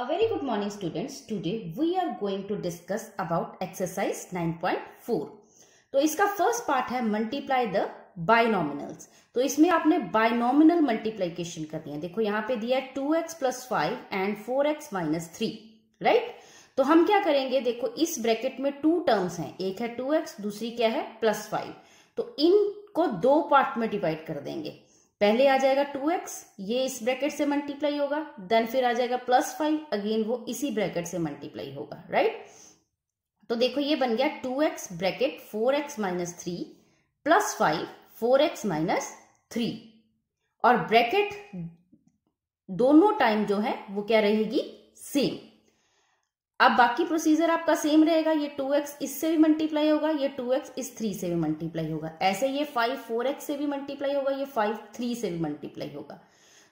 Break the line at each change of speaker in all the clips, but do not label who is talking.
A very good morning, students. Today, we are going to discuss about exercise 9.4. तो इसका first part है multiply the binomials तो इसमें आपने बाइनोमिनल मल्टीप्लीकेशन करनी है। देखो, यहाँ पे दिया है two x plus five and four x minus three right तो हम क्या करेंगे? देखो, इस ब्रैकेट में टू टर्म्स हैं। एक है टू एक्स दूसरी क्या है? प्लस फाइव तो इनको दो पार्ट में डिवाइड कर देंगे। पहले आ जाएगा टू एक्स, ये इस ब्रैकेट से मल्टीप्लाई होगा देन फिर आ जाएगा प्लस फाइव अगेन वो इसी ब्रैकेट से मल्टीप्लाई होगा राइट तो देखो ये बन गया two x bracket four x minus three plus five four x minus three. और ब्रैकेट दोनों टाइम जो है वो क्या रहेगी? सेम अब बाकी प्रोसीजर आपका सेम रहेगा, ये टू एक्स इससे भी मल्टीप्लाई होगा, ये टू एक्स इस थ्री से भी मल्टीप्लाई होगा। ऐसे ये फाइव फोर एक्स से भी मल्टीप्लाई होगा, ये फाइव थ्री से भी मल्टीप्लाई होगा।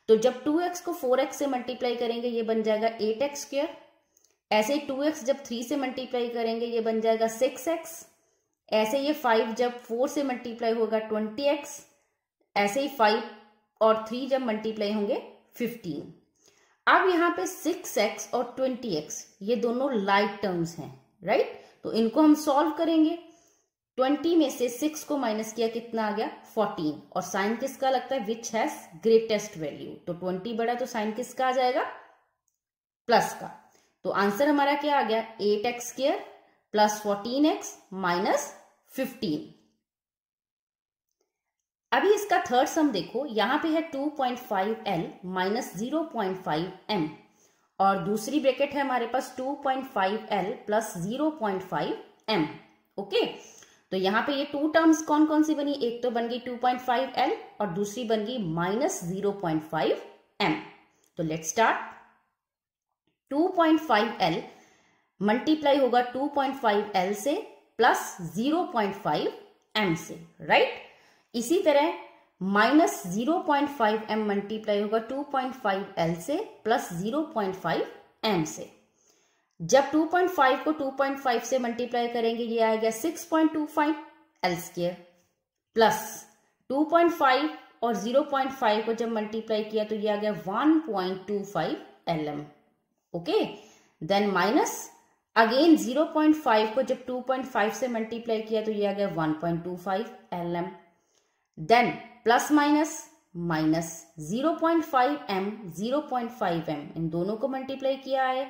तो जब टू एक्स को फोर एक्स से मल्टीप्लाई करेंगे, ये बन जाएगा एट एक्स स्क्र ऐसे टू एक्स जब थ्री से मल्टीप्लाई करेंगे, ये बन जाएगा सिक्स एक्स ऐसे ये फाइव जब फोर से मल्टीप्लाई होगा ट्वेंटी एक्स ऐसे ही फाइव और थ्री जब मल्टीप्लाई होंगे फिफ्टीन अब यहाँ पे सिक्स एक्स और ट्वेंटी एक्स ये दोनों लाइक टर्म्स हैं राइट तो इनको हम सॉल्व करेंगे। ट्वेंटी में से सिक्स को माइनस किया कितना आ गया? फोर्टीन और साइन किसका लगता है? विच हैज़ ग्रेटेस्ट वैल्यू तो ट्वेंटी बड़ा तो साइन किसका आ जाएगा? प्लस का। तो आंसर हमारा क्या आ गया? Eight x square plus fourteen x minus fifteen अभी इसका थर्ड सम देखो, यहाँ पे है 2.5 L minus zero point five M और दूसरी ब्रैकेट है हमारे पास 2.5 L plus zero point five M okay तो यहाँ पे ये टू टर्म्स कौन कौन सी बनी? एक तो बन गई 2.5 L और दूसरी बन गई minus zero point five M तो लेट स्टार्ट 2.5 L मल्टीप्लाई होगा 2.5 L से प्लस 0.5 M से राइट right? इसी तरह minus zero point five M multiply होगा टू पॉइंट फाइव एल से plus zero point five M से। जब टू पॉइंट फाइव को टू पॉइंट फाइव से मल्टीप्लाई करेंगे, ये आएगा six point two five L square plus two point five और ज़ीरो पॉइंट फाइव को जब मल्टीप्लाई किया तो ये आ गया one point two five L M okay? Then minus again 0.5 को जब 2.5 से मल्टीप्लाई किया तो ये आ गया 1.25 L then plus minus minus zero point five M zero point five M इन दोनों को मल्टीप्लाई किया है।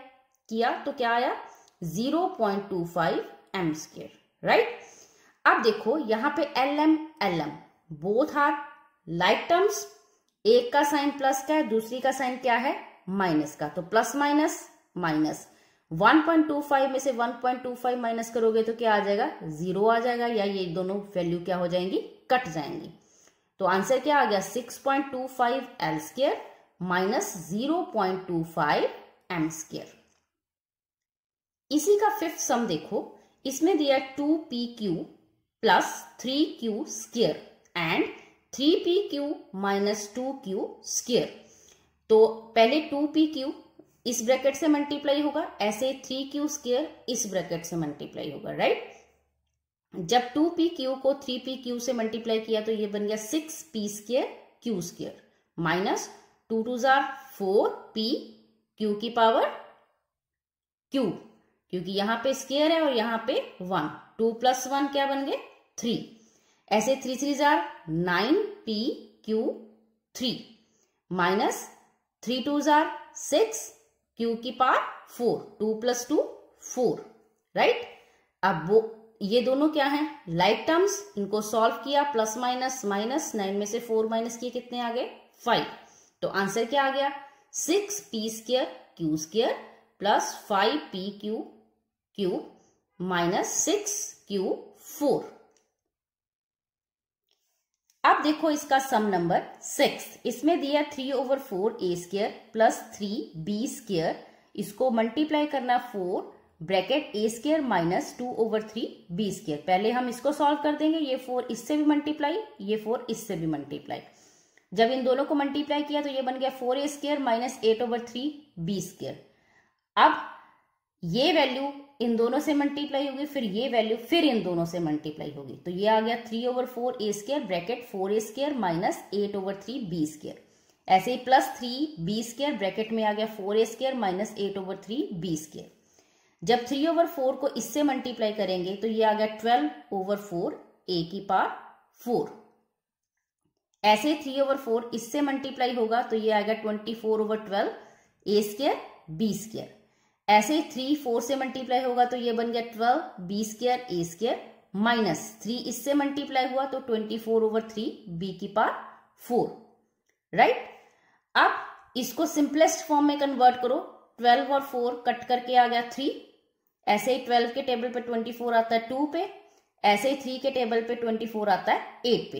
किया तो क्या आया? Zero point two five M square right अब देखो, यहाँ पे L M L M both are like terms एक का साइन प्लस का है, दूसरी का साइन क्या है? माइनस का। तो प्लस माइनस माइनस 1.25 में से 1.25 माइनस करोगे तो क्या आ जाएगा? ज़ीरो आ जाएगा या ये दोनों वैल्यू क्या हो जाएँगी? कट जाएँगे। तो आंसर क्या आ गया? 6.25 L square minus zero point two five M square इसी का फिफ्थ सम देखो। इसमें दिया two P Q plus three Q square and three P Q minus two Q square तो पहले टू पी क्यू इस ब्रैकेट से मल्टीप्लाई होगा, ऐसे थ्री क्यू स्क्र इस ब्रैकेट से मल्टीप्लाई होगा, राइट? जब टू पी क्यू को थ्री पी क्यू से मल्टीप्लाई किया तो ये बन गया six P square Q square minus two two jar four P Q की पावर क्यू, क्योंकि यहाँ पे स्केयर है और यहाँ पे वन। टू प्लस वन क्या बन गए? थ्री। ऐसे three three jar nine P Q three. Minus three two jar six Q की power four. Two plus two four. Right? अब वो ये दोनों क्या हैं? लाइक टर्म्स इनको सॉल्व किया प्लस माइनस माइनस नाइन में से फोर माइनस किए कितने आ गए फाइव तो आंसर क्या आ गया? Six P square Q square plus five P Q Q minus six Q four अब देखो इसका सम नंबर सिक्स इसमें दिया three over four A square plus three B square इसको मल्टीप्लाई करना four bracket A square minus two over three B square पहले हम इसको सॉल्व कर देंगे, ये फोर इससे भी मल्टीप्लाई ये फोर इससे भी मल्टीप्लाई जब इन दोनों को मल्टीप्लाई किया तो ये बन गया four A square minus eight over three B square अब ये वैल्यू इन दोनों से मल्टीप्लाई होगी, फिर ये वैल्यू फिर इन दोनों से मल्टीप्लाई होगी। तो ये आ गया three over four A square bracket four A square minus eight over three B square ऐसे ही plus three B square bracket में आ गया four A square minus eight over three B square जब थ्री ओवर फोर को इससे multiply करेंगे तो ये आ गया ट्वेल्व ओवर फोर ए की पार फोर ऐसे थ्री ओवर फोर इससे मल्टीप्लाई होगा तो ये आएगा twenty four over twelve A square B square ऐसे थ्री फोर से मल्टीप्लाई होगा तो ये बन गया twelve B square A square minus three इससे मल्टीप्लाई हुआ तो twenty four over three B की पार फोर राइट अब इसको सिंपलेस्ट फॉर्म में कन्वर्ट करो. ट्वेल्व और फोर कट करके आ गया थ्री ऐसे ही ट्वेल्व के टेबल पे ट्वेंटी फोर आता है टू पे, ऐसे ही थ्री के टेबल पे ट्वेंटी फोर आता है एट पे।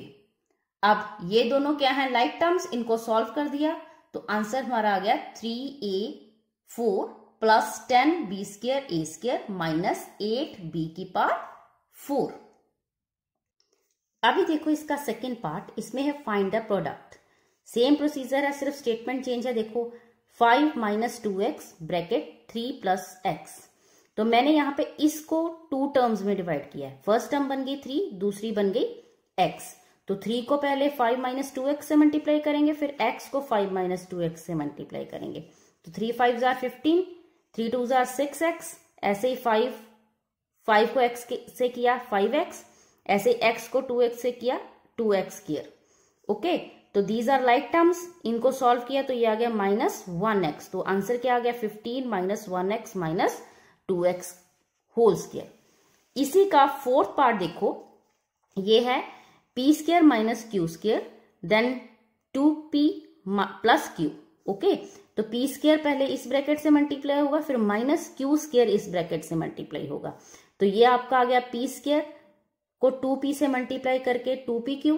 अब ये दोनों क्या है? लाइक टर्म्स, इनको सॉल्व कर दिया तो आंसर हमारा आ गया three A four plus ten B square A square minus eight B की पार फोर। अभी देखो इसका सेकेंड पार्ट इसमें है find the product same procedure है, सिर्फ़ स्टेटमेंट चेंज है, देखो। Five minus two X bracket three plus X तो मैंने यहाँ पे इसको टू टर्म्स में डिवाइड किया है। फ़र्स्ट टर्म बन गई थ्री दूसरी बन गई एक्स तो थ्री को पहले फाइव माइनस टू एक्स से मल्टीप्लाई करेंगे, फिर एक्स को फाइव माइनस टू एक्स से मल्टीप्लाई करेंगे। तो थ्री फाइव जार फिफ्टीन थ्री टू जार सिक्स एक्स ऐसे ही फाइव फाइव को एक्स से किया फाइव एक्स ऐसे एक्स को टू एक्स से किया टू एक्स किया ओके तो दीज आर लाइक टर्म्स इनको सॉल्व किया तो ये आ गया माइनस वन एक्स तो आंसर क्या आ गया? Fifteen minus one X minus two X whole square इसी का फोर्थ पार्ट देखो। ये है P square minus Q square then two P plus Q, okay? तो पी स्केयर पहले इस ब्रैकेट से मल्टीप्लाई होगा, फिर माइनस क्यू स्केयर इस ब्रैकेट से मल्टीप्लाई होगा। तो ये आपका आ गया पी स्केयर को टू पी से मल्टीप्लाई करके two P Q,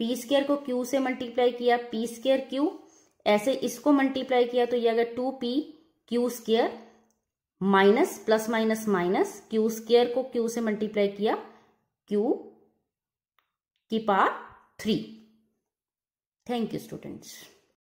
P square को क्यू से मल्टीप्लाई किया, पी स्केयर क्यू, ऐसे इसको मल्टीप्लाई किया तो ये गया two P Q square minus plus minus minus Q square को क्यू से मल्टीप्लाई किया क्यू की power three thank you students